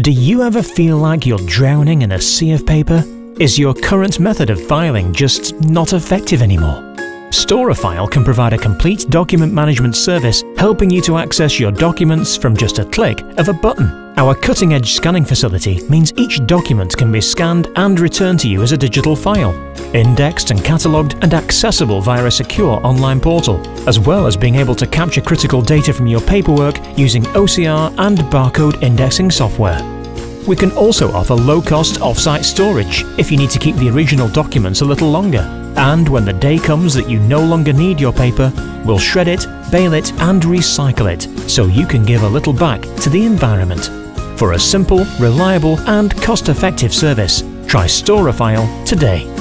Do you ever feel like you're drowning in a sea of paper? Is your current method of filing just not effective anymore? Stor-a-File can provide a complete document management service helping you to access your documents from just a click of a button. Our cutting-edge scanning facility means each document can be scanned and returned to you as a digital file, indexed and catalogued and accessible via a secure online portal, as well as being able to capture critical data from your paperwork using OCR and barcode indexing software. We can also offer low-cost off-site storage if you need to keep the original documents a little longer. And when the day comes that you no longer need your paper, we'll shred it, bale it and recycle it so you can give a little back to the environment. For a simple, reliable and cost-effective service, try Stor-a-File today.